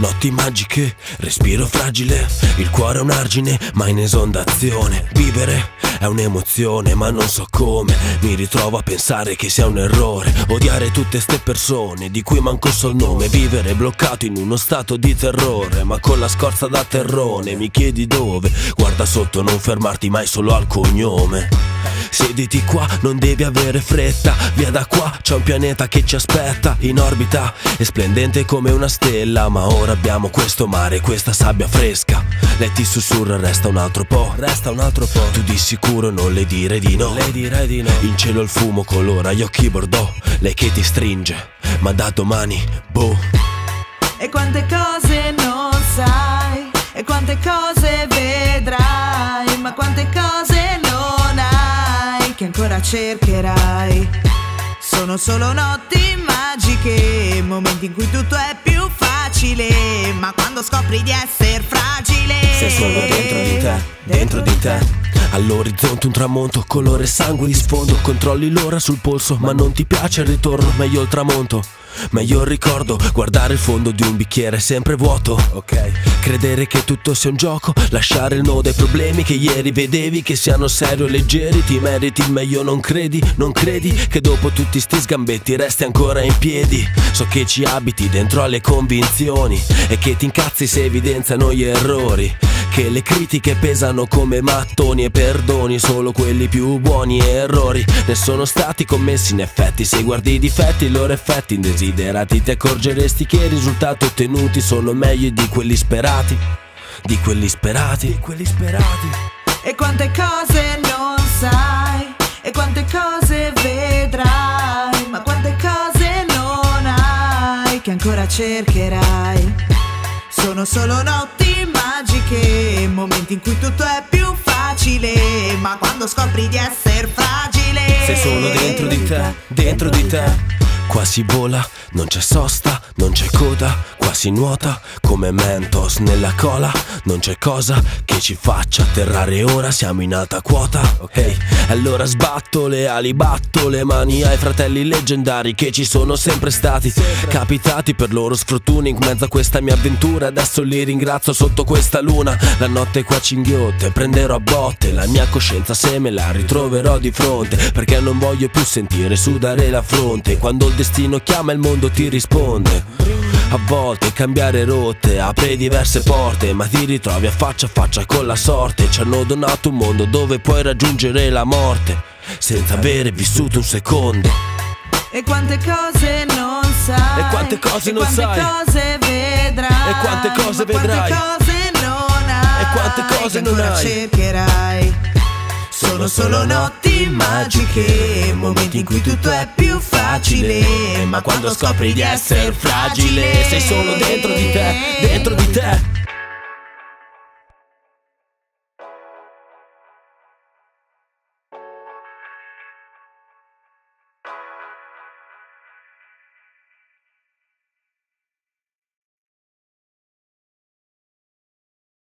Notti magiche, respiro fragile, il cuore è un argine ma in esondazione. Vivere è un'emozione ma non so come. Mi ritrovo a pensare che sia un errore. Odiare tutte ste persone di cui manco so il nome. Vivere bloccato in uno stato di terrore Ma con la scorza da terrone Mi chiedi dove. Guarda sotto non fermarti mai solo al cognome Siediti qua, non devi avere fretta. Via da qua, c'è un pianeta che ci aspetta In orbita, è splendente come una stella Ma ora abbiamo questo mare, questa sabbia fresca. Lei ti sussurra, resta un altro po' Resta un altro po' Tu di sicuro non le dire di no. Le direi di no. In cielo il fumo colora gli occhi bordeaux Lei che ti stringe, ma da domani, boh. E quante cose non sai E quante cose vedrai Ma quante cose ancora cercherai. Sono solo notti magiche Momenti in cui tutto è più facile Ma quando scopri di essere fragile. Sei solo dentro di te, dentro di te All'orizzonte un tramonto, colore sangue di sfondo Controlli l'ora sul polso, ma non ti piace il ritorno Meglio il tramonto, meglio il ricordo Guardare il fondo di un bicchiere sempre vuoto Ok Credere che tutto sia un gioco Lasciare il nodo ai problemi che ieri vedevi Che siano serio e leggeri Ti meriti il meglio, non credi? Non credi che dopo tutti sti sgambetti resti ancora in piedi? So che ci abiti dentro alle convinzioni E che ti incazzi se evidenziano gli errori che le critiche pesano come mattoni e perdoni solo quelli più buoni errori ne sono stati commessi. In effetti se guardi i difetti i loro effetti indesiderati ti accorgeresti che i risultati ottenuti sono meglio di quelli sperati. Di quelli sperati. Di quelli sperati. E quante cose non sai E quante cose vedrai Ma quante cose non hai Che ancora cercherai. Sono solo notti in cui tutto è più facile Ma quando scopri di essere fragile. Sei solo dentro di te, dentro di te Qua si vola, non c'è sosta, non c'è coda, qua si nuota come Mentos nella cola, non c'è cosa che ci faccia atterrare ora, siamo in alta quota, ok? Allora sbatto le ali, batto le mani ai fratelli leggendari che ci sono sempre stati, capitati per loro sfortuna in mezzo a questa mia avventura, adesso li ringrazio sotto questa luna, la notte qua cinghiotte, prenderò a botte, la mia coscienza se me la ritroverò di fronte, perché non voglio più sentire sudare la fronte, quando il destino chiama il mondo ti risponde A volte cambiare rotte apre diverse porte Ma ti ritrovi a faccia a faccia con la sorte Ci hanno donato un mondo dove puoi raggiungere la morte Senza avere vissuto un secondo E quante cose non sai E quante cose E non quante sai. cose vedrai E quante cose vedrai. Quante cose non hai E quante cose non hai. Sono solo notti magiche Momenti in cui tutto è più facile. Ma quando scopri di essere fragile Sei solo dentro di te, dentro di te